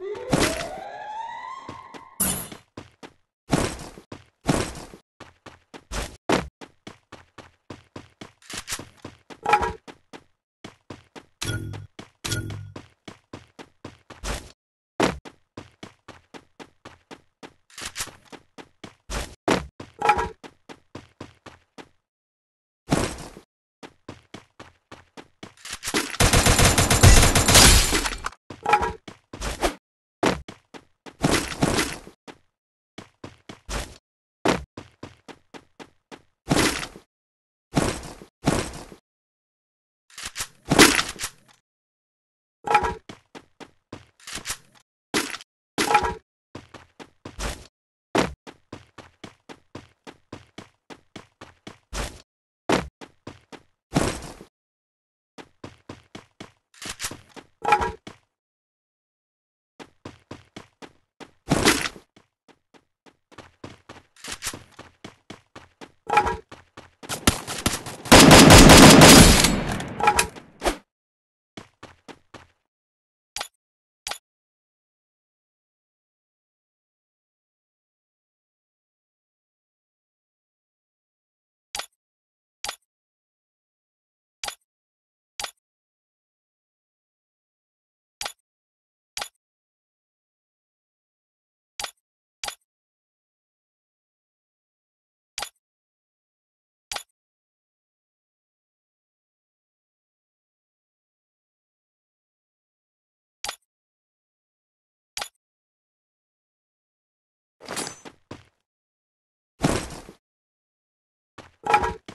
Yeah. you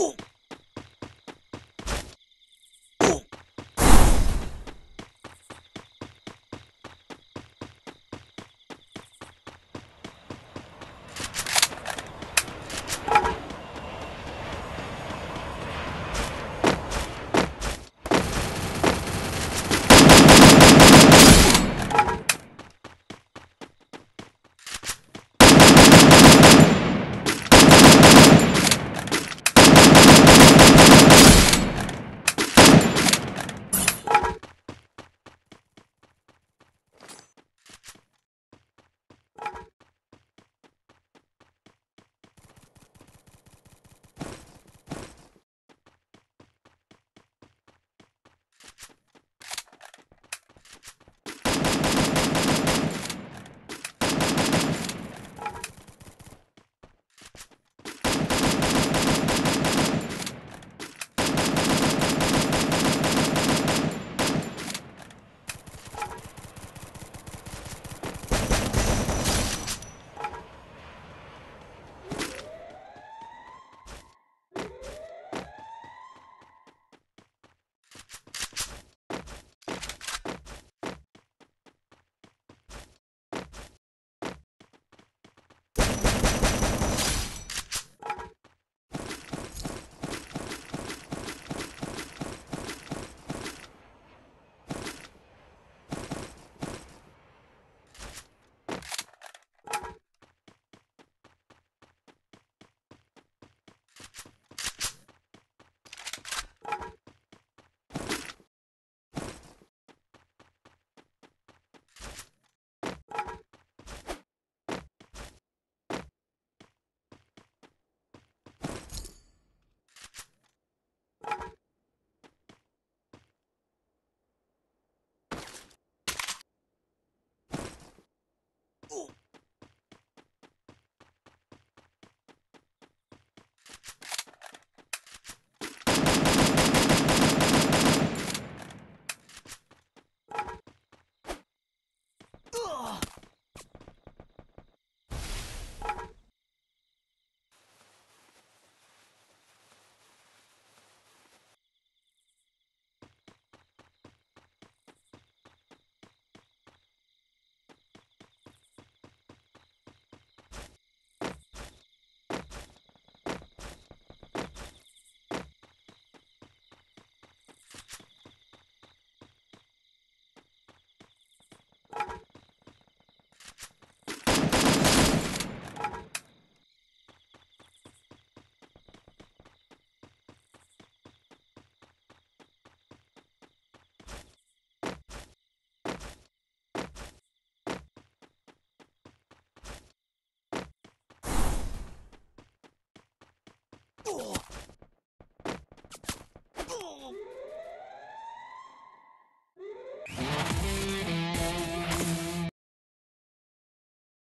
you Ooh. door.